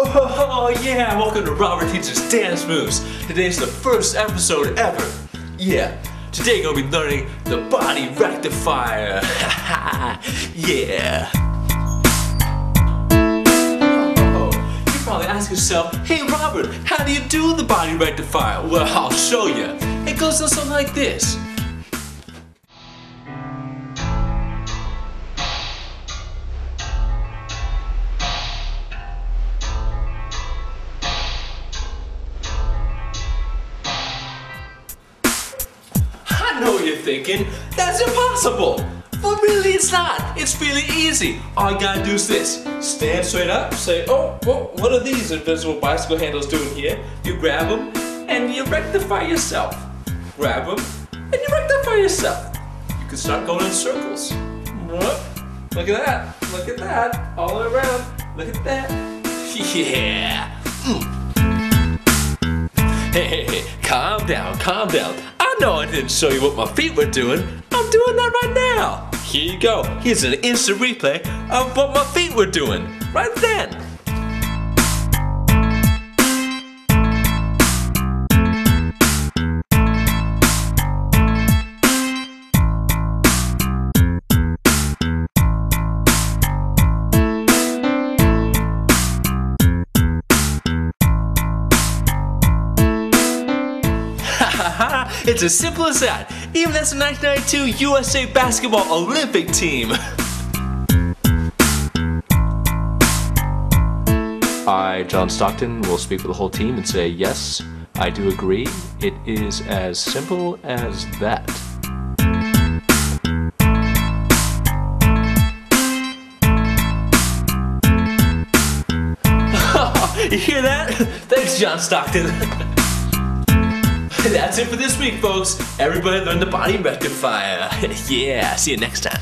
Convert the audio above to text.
Whoa, yeah, welcome to Robert Teaches Dance Moves. Today's the first episode ever. Yeah, today gonna be learning the body rectifier. yeah. Oh, you probably ask yourself, hey Robert, how do you do the body rectifier? Well, I'll show you. It goes something like this. I know what you're thinking. That's impossible. But really, it's not. It's really easy. All you gotta do is this. Stand straight up, say, oh, well, what are these invisible bicycle handles doing here? You grab them, and you rectify yourself. Grab them, and you rectify yourself. You can start going in circles. Look at that. Look at that. All around. Look at that. Yeah. Mm. Hey, hey, hey, calm down, calm down. Know I didn't show you what my feet were doing. I'm doing that right now. Here you go. Here's an instant replay of what my feet were doing right then. It's as simple as that. Even as the 1992 USA Basketball Olympic team. I, John Stockton, will speak for the whole team and say, yes, I do agree. It is as simple as that. you hear that? Thanks, John Stockton. That's it for this week, folks. Everybody learn the body rectifier. yeah, see you next time.